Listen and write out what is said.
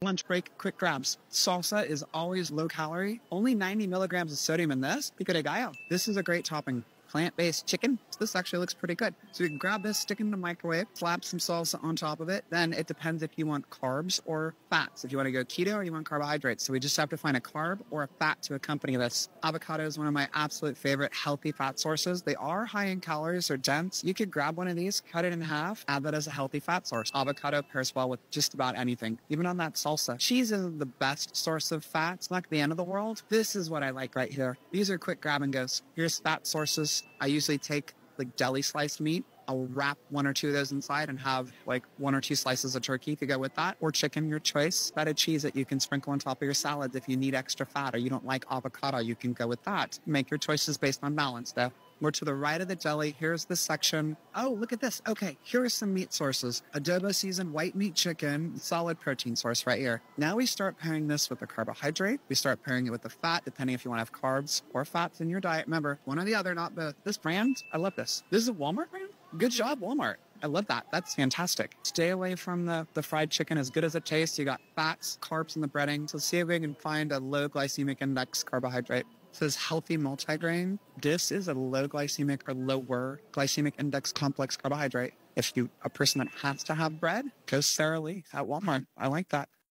Lunch break, quick grabs. Salsa is always low calorie, only 90 milligrams of sodium in this. Gallo. This is a great topping plant-based chicken. So This actually looks pretty good. So you can grab this, stick it in the microwave, slap some salsa on top of it. Then it depends if you want carbs or fats. If you want to go keto or you want carbohydrates. So we just have to find a carb or a fat to accompany this. Avocado is one of my absolute favorite healthy fat sources. They are high in calories or dense. You could grab one of these, cut it in half, add that as a healthy fat source. Avocado pairs well with just about anything, even on that salsa. Cheese is the best source of fat. It's not the end of the world. This is what I like right here. These are quick grab and goes. Here's fat sources I usually take like deli sliced meat. I'll wrap one or two of those inside and have like one or two slices of turkey to go with that, or chicken, your choice. Feta cheese that you can sprinkle on top of your salads if you need extra fat or you don't like avocado, you can go with that. Make your choices based on balance, though. We're to the right of the deli. Here's the section. Oh, look at this. Okay, here are some meat sources. Adobo seasoned white meat chicken, solid protein source right here. Now we start pairing this with the carbohydrate. We start pairing it with the fat, depending if you want to have carbs or fats in your diet. Remember, one or the other, not both. This brand, I love this. This is a Walmart brand? Good job, Walmart. I love that. That's fantastic. Stay away from the, the fried chicken as good as it tastes. You got fats, carbs in the breading. So see if we can find a low glycemic index carbohydrate says healthy multigrain. This is a low glycemic or lower glycemic index complex carbohydrate. If you a person that has to have bread, go Sara Lee at Walmart. I like that.